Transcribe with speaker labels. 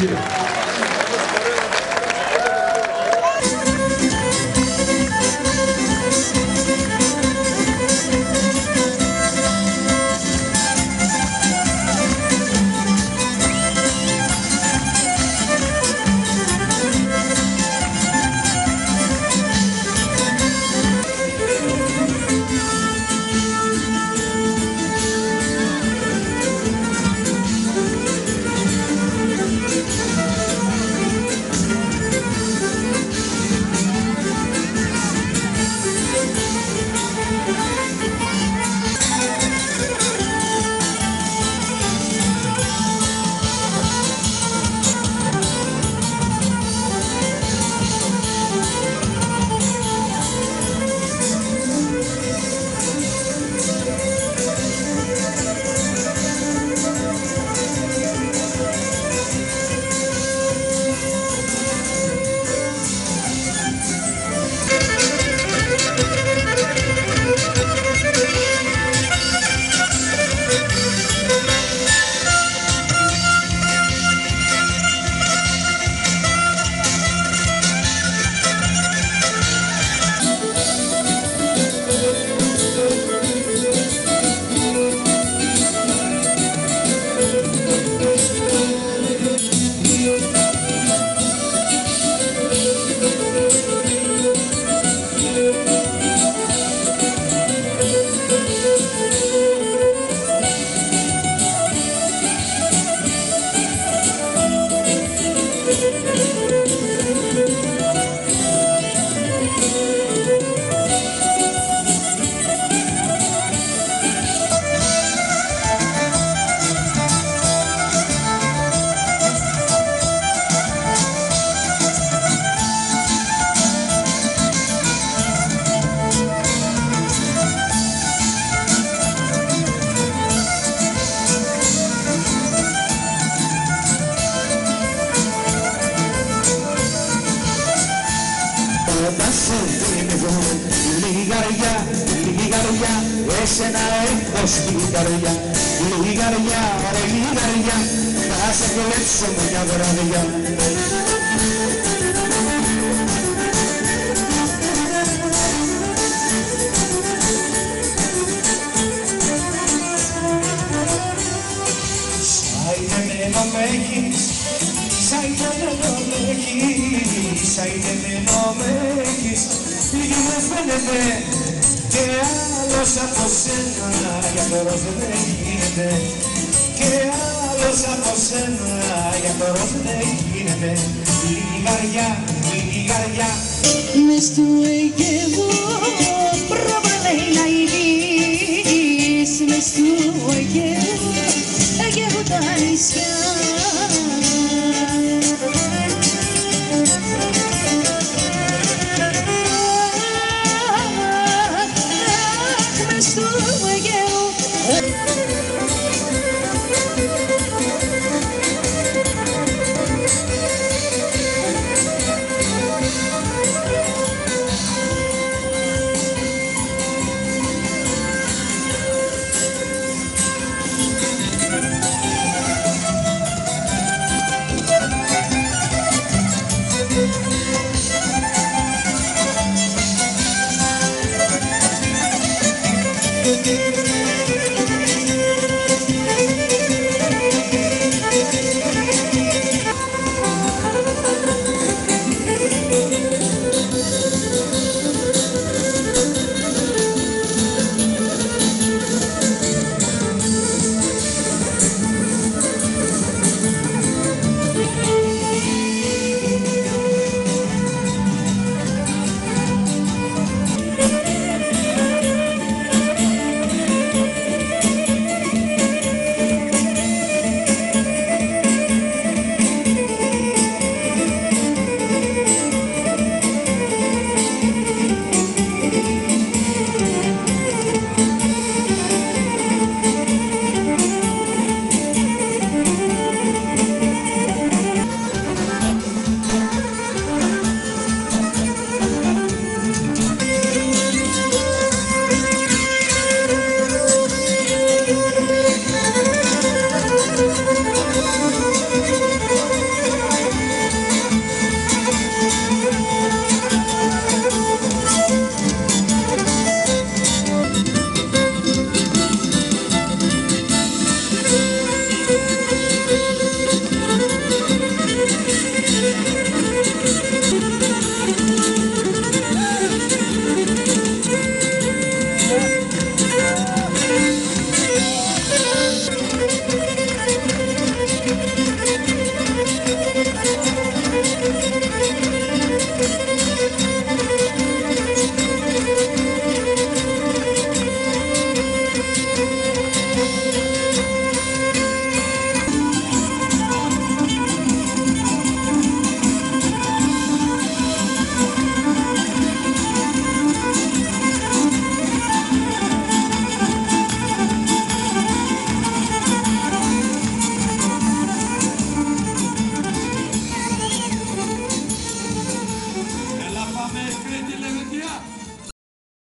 Speaker 1: you. Στην καρδιά Λιγαριά, ρε λιγαριά Θα σε κλέψω μια βραδιά Σαϊδεμένο με έχεις Σαϊδεμένο με έχεις Σαϊδεμένο με έχεις Λίγοι με φαίνεται και άλλος από σένα για τώρα δεν γίνεται. Και άλλος από σένα για τώρα δεν γίνεται. Λιγαριά, λιγαριά
Speaker 2: Μες του εγώ
Speaker 1: good.